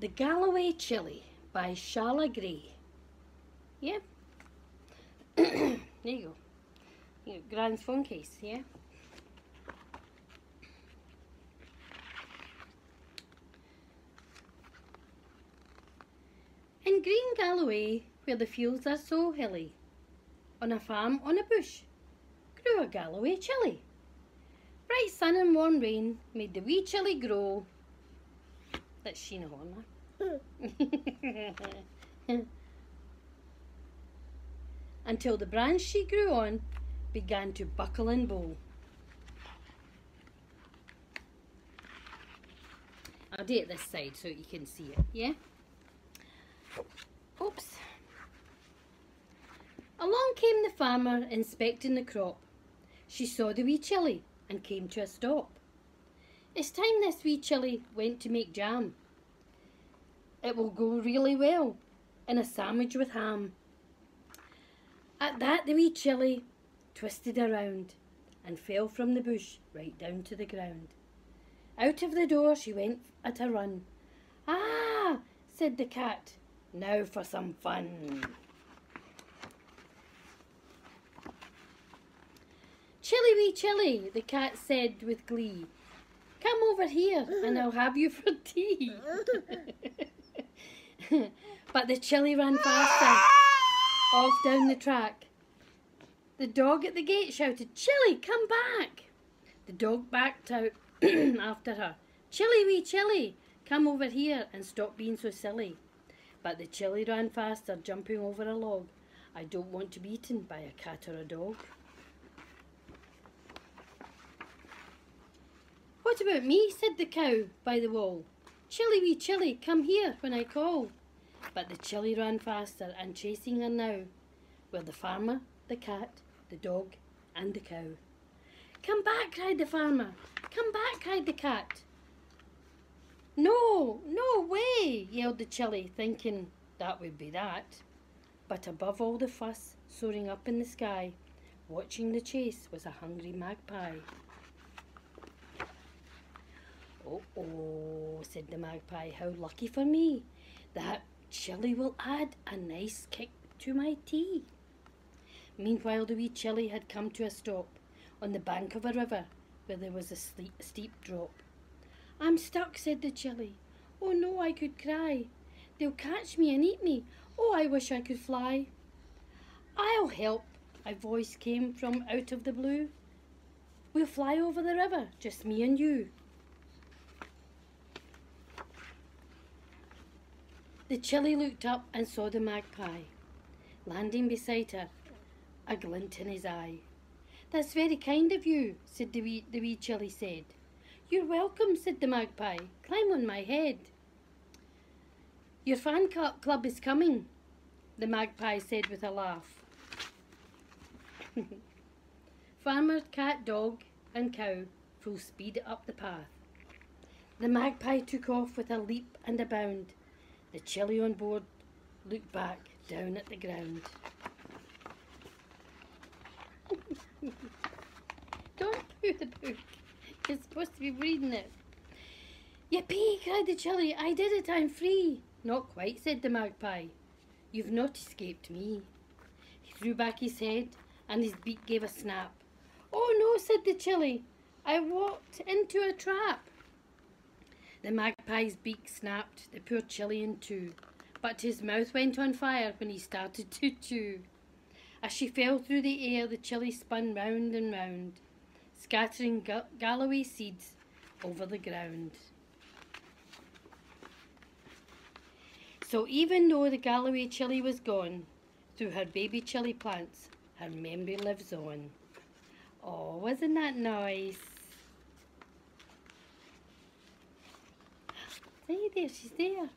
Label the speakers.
Speaker 1: The Galloway Chili by Shalla Gray. Yeah. there you go. You got Grand's phone case, yeah? In Green Galloway, where the fields are so hilly, on a farm on a bush, grew a Galloway chili. Bright sun and warm rain made the wee chili grow. That's Sheena Horner. Until the branch she grew on began to buckle and bow. I'll do it this side so you can see it, yeah? Oops. Along came the farmer inspecting the crop. She saw the wee chili and came to a stop. It's time this wee chili went to make jam. It will go really well in a sandwich with ham. At that the wee chili twisted around and fell from the bush right down to the ground. Out of the door she went at a run. Ah, said the cat, now for some fun. Chili wee chili, the cat said with glee. Come over here and I'll have you for tea. but the chili ran faster, off down the track. The dog at the gate shouted, Chili, come back. The dog backed out after her. Chili wee chili, come over here and stop being so silly. But the chili ran faster, jumping over a log. I don't want to be eaten by a cat or a dog. What about me? said the cow by the wall. Chili wee chili, come here when I call. But the chili ran faster, and chasing her now were the farmer, the cat, the dog, and the cow. Come back, cried the farmer. Come back, cried the cat. No, no way, yelled the chili, thinking that would be that. But above all the fuss, soaring up in the sky, watching the chase was a hungry magpie. Oh, oh, said the magpie, how lucky for me. That chili will add a nice kick to my tea. Meanwhile, the wee chili had come to a stop on the bank of a river where there was a steep drop. I'm stuck, said the chili. Oh no, I could cry. They'll catch me and eat me. Oh, I wish I could fly. I'll help, a voice came from out of the blue. We'll fly over the river, just me and you. The chili looked up and saw the magpie, landing beside her, a glint in his eye. That's very kind of you, said the wee, the wee chili said. You're welcome, said the magpie. Climb on my head. Your fan club is coming, the magpie said with a laugh. Farmer, cat, dog and cow full speed up the path. The magpie took off with a leap and a bound the chili on board looked back down at the ground. Don't poo the book. You're supposed to be reading it. Yippee, cried the chili. I did it, I'm free. Not quite, said the magpie. You've not escaped me. He threw back his head and his beak gave a snap. Oh no, said the chili. I walked into a trap. The magpie's beak snapped the poor chili in two, but his mouth went on fire when he started to chew. As she fell through the air, the chili spun round and round, scattering Galloway seeds over the ground. So even though the Galloway chili was gone, through her baby chili plants, her memory lives on. Oh, wasn't that nice? See there, she's there.